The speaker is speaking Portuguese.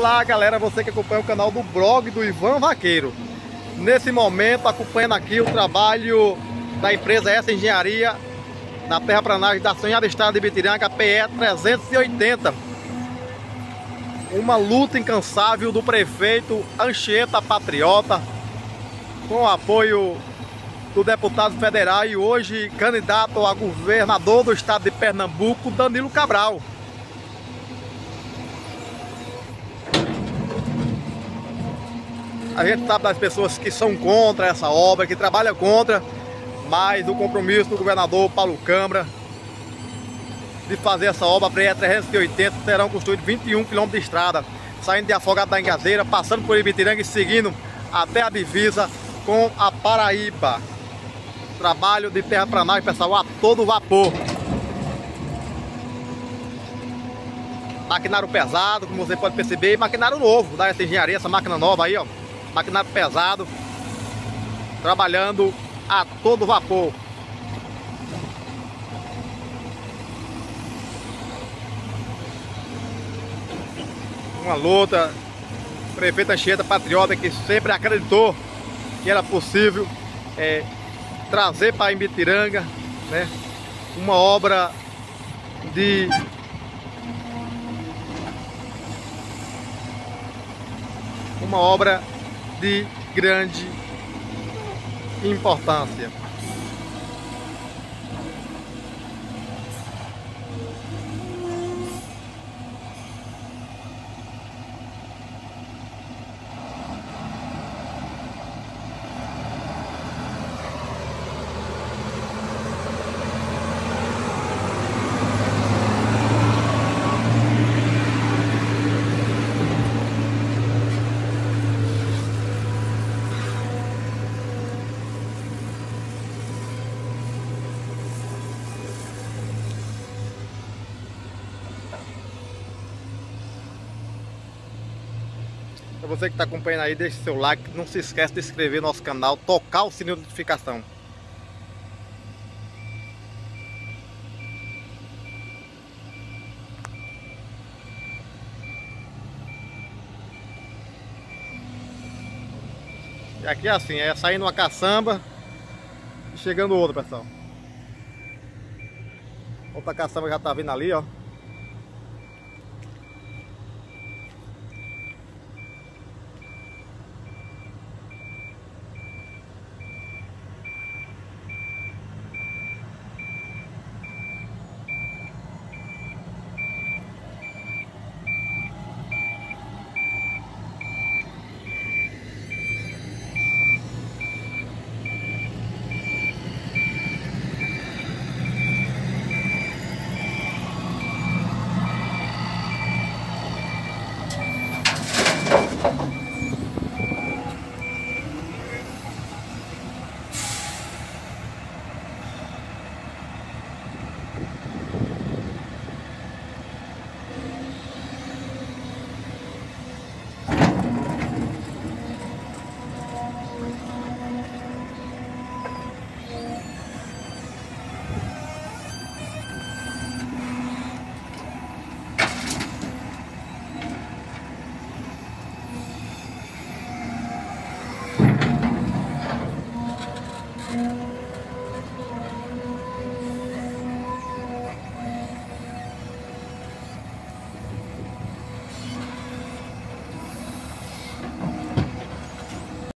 Olá galera, você que acompanha o canal do blog do Ivan Vaqueiro. Nesse momento acompanhando aqui o trabalho da empresa essa Engenharia Na terraplanagem da Sonhada Estrada de Bitiranga PE 380 Uma luta incansável do prefeito Anchieta Patriota Com o apoio do deputado federal e hoje candidato a governador do estado de Pernambuco, Danilo Cabral A gente sabe das pessoas que são contra essa obra, que trabalham contra, mas o compromisso do governador Paulo Câmara de fazer essa obra PRE 380 serão construídos 21 quilômetros de estrada, saindo de Afogado da Engazeira, passando por Ibitiranga e seguindo até a divisa com a Paraíba. Trabalho de terra para nós, pessoal, a todo vapor. Maquinário pesado, como você pode perceber, e maquinário novo da essa engenharia, essa máquina nova aí, ó maquinário pesado, trabalhando a todo vapor. Uma luta, prefeita Anchieta Patriota que sempre acreditou que era possível é, trazer para Imbitiranga né, uma obra de uma obra de grande importância. Para você que está acompanhando aí, deixe seu like, não se esqueça de inscrever no nosso canal, tocar o sininho de notificação. E aqui é assim, é saindo uma caçamba e chegando outra, pessoal. Outra caçamba já tá vindo ali, ó.